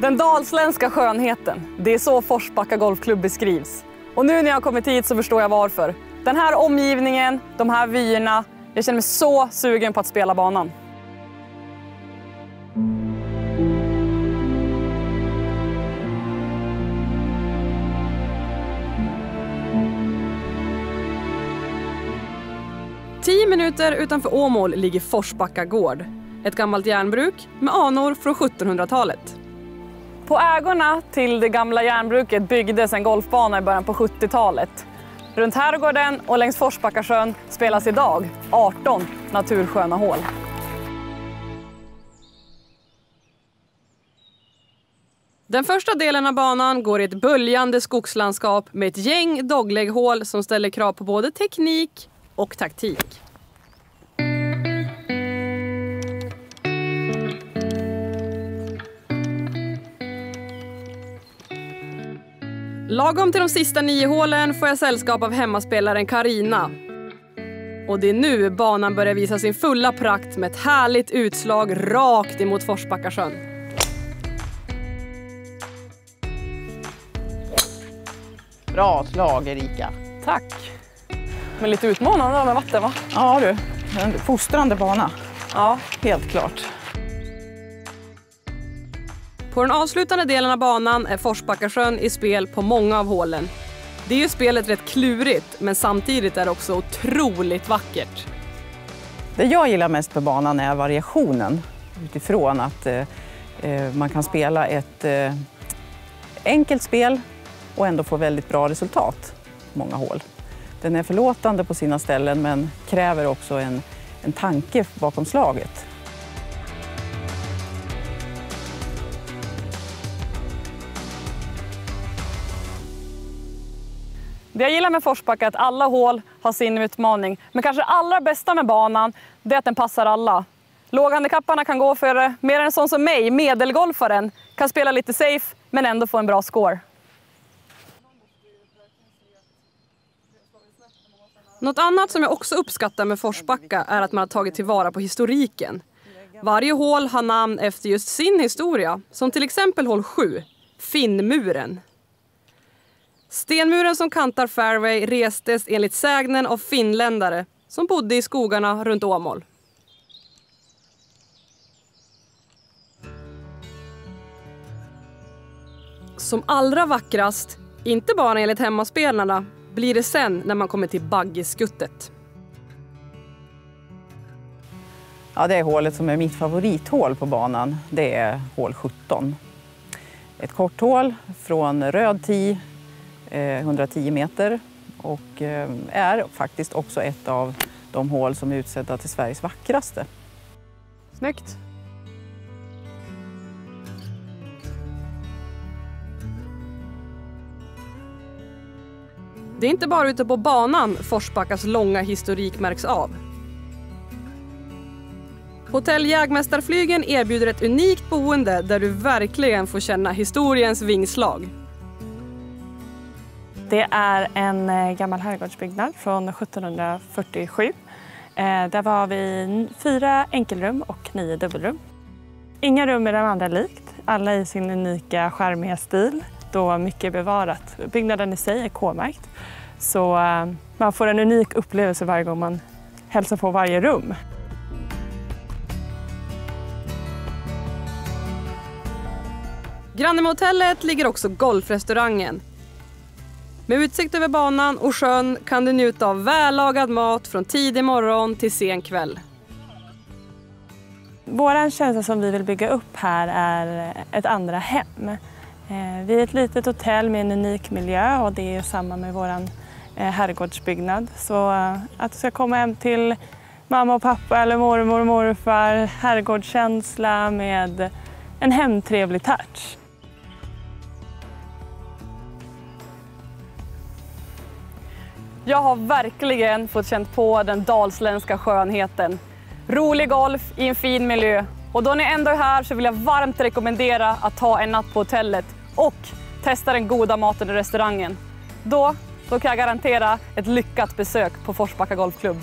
Den dalsländska skönheten, det är så Forsbacka Golfklubb beskrivs. Och nu när jag har kommit hit så förstår jag varför. Den här omgivningen, de här vyerna, jag känner mig så sugen på att spela banan. Tio minuter utanför Åmål ligger Forsbacka gård. Ett gammalt järnbruk med anor från 1700-talet. På ägorna till det gamla järnbruket byggdes en golfbana i början på 70-talet. Runt herrgården och längs Forsbackasjön spelas idag 18 natursköna hål. Den första delen av banan går i ett böljande skogslandskap med ett gäng dogleghål som ställer krav på både teknik och taktik. Lagom till de sista nio hålen får jag sällskap av hemmaspelaren Karina. Och det är nu banan börjar visa sin fulla prakt med ett härligt utslag rakt emot Forsbackasjön. Bra slag Erika. Tack! Men lite utmanande med vatten va? Ja du, en fostrande bana. Ja. Helt klart. På den avslutande delen av banan är Forsbackasjön i spel på många av hålen. Det är ju spelet rätt klurigt, men samtidigt är det också otroligt vackert. Det jag gillar mest på banan är variationen utifrån att eh, eh, man kan spela ett eh, enkelt spel och ändå få väldigt bra resultat på många hål. Den är förlåtande på sina ställen men kräver också en, en tanke bakom slaget. Det jag gillar med Forsbacka är att alla hål har sin utmaning. Men kanske det allra bästa med banan det är att den passar alla. Låghandikapparna kan gå för det, medan en sån som mig, medelgolfaren, kan spela lite safe men ändå få en bra score. Något annat som jag också uppskattar med Forsbacka är att man har tagit tillvara på historiken. Varje hål har namn efter just sin historia, som till exempel hål 7, Finnmuren. Stenmuren som kantar fairway restes enligt sägnen av finländare som bodde i skogarna runt Åmål. Som allra vackrast, inte bara enligt hemmaspelarna, blir det sen när man kommer till baggeskuttet. Ja, det är hålet som är mitt favorithål på banan. Det är hål 17. Ett kort hål från röd tee Eh, 110 meter och eh, är faktiskt också ett av de hål som är utsedda till Sveriges vackraste. Snyggt! Det är inte bara ute på banan Forsbackas långa historik märks av. Hotell Jägmästarflygen erbjuder ett unikt boende där du verkligen får känna historiens vingslag. Det är en eh, gammal herrgårdsbyggnad från 1747. Eh, där var vi fyra enkelrum och nio dubbelrum. Inga rum är de andra likt, alla i sin unika charmiga stil då mycket är bevarat. Byggnaden i sig är K-märkt så eh, man får en unik upplevelse varje gång man hälsar på varje rum. Granne med hotellet ligger också golfrestaurangen med utsikt över banan och sjön kan du njuta av vällagad mat från tidig morgon till sen kväll. Vår känsla som vi vill bygga upp här är ett andra hem. Eh, vi är ett litet hotell med en unik miljö och det är samma med vår eh, herrgårdsbyggnad. Så eh, att du ska komma hem till mamma och pappa eller mormor och morfar, herrgårdskänsla med en hemtrevlig touch. Jag har verkligen fått känt på den dalsländska skönheten. Rolig golf i en fin miljö. Och då ni ändå är här så vill jag varmt rekommendera att ta en natt på hotellet och testa den goda maten i restaurangen. Då, då kan jag garantera ett lyckat besök på Forsbacka Golfklubb.